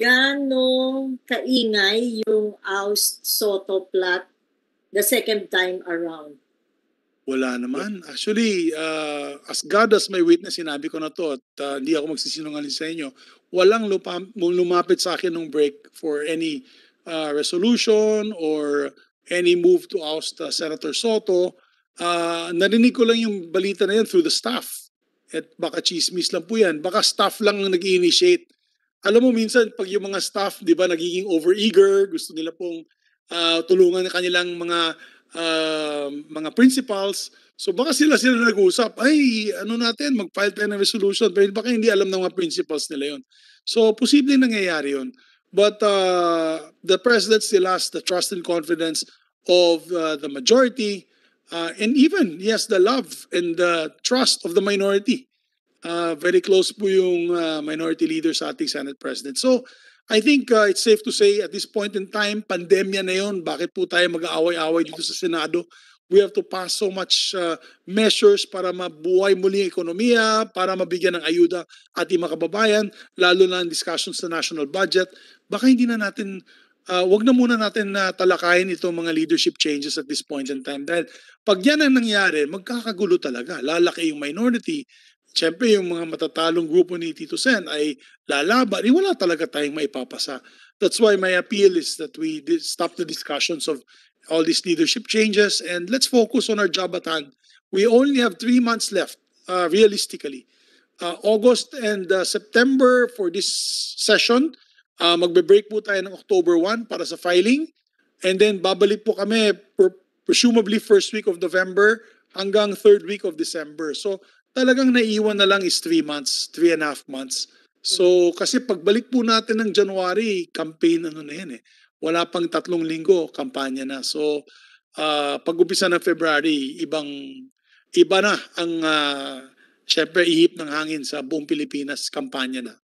gaano kaingay yung oust Soto plot the second time around? Wala naman. Actually, uh, as God as my witness, sinabi ko na to at uh, hindi ako magsisinungaling sa inyo. Walang lupa, lumapit sa akin ng break for any uh, resolution or any move to oust uh, Senator Soto. Uh, narinig ko lang yung balita na yan through the staff. At baka chismis lang po yan. Baka staff lang ang nag-initiate. Alam mo minsan pag yung mga staff, 'di ba, nagiging overeager, gusto nila pong uh, tulungan ng kanilang mga uh, mga principals. So baka sila sila nag-usap, ay ano natin, mag-file tayo ng resolution. Pero baka hindi alam ng mga principals nila yon. So posible nangyayari yon. But uh, the president still has the trust and confidence of uh, the majority uh, and even, yes, the love and the trust of the minority. Uh, very close po yung uh, minority leader sa ating Senate President. So I think uh, it's safe to say at this point in time, pandemya na yon, bakit po tayo mag-aaway-away dito sa Senado? We have to pass so much uh, measures para mabuhay muli ang ekonomiya, para mabigyan ng ayuda ating mga kababayan, lalo na ang discussions sa national budget. Baka hindi na natin, uh, wag na muna natin na talakayin itong mga leadership changes at this point in time. Dahil pag yan ang nangyari, magkakagulo talaga. Lalaki yung minority, Siyempre, yung mga matatalong grupo ni Tito Sen ay lalaban. Eh, wala talaga tayong maipapasa. That's why my appeal is that we stop the discussions of all these leadership changes and let's focus on our job at hand. We only have three months left, uh, realistically. Uh, August and uh, September for this session. Uh, magbe-break po tayo ng October 1 para sa filing. And then babalik po kami presumably first week of November hanggang third week of December. So talagang naiwan na lang is 3 months, 3 and a half months. So, kasi pagbalik po natin ng January, campaign ano na yan eh. Wala pang tatlong linggo, kampanya na. So, uh, pag-umpisa ng February, ibang, iba na ang, uh, syempre, ihip ng hangin sa buong Pilipinas, kampanya na.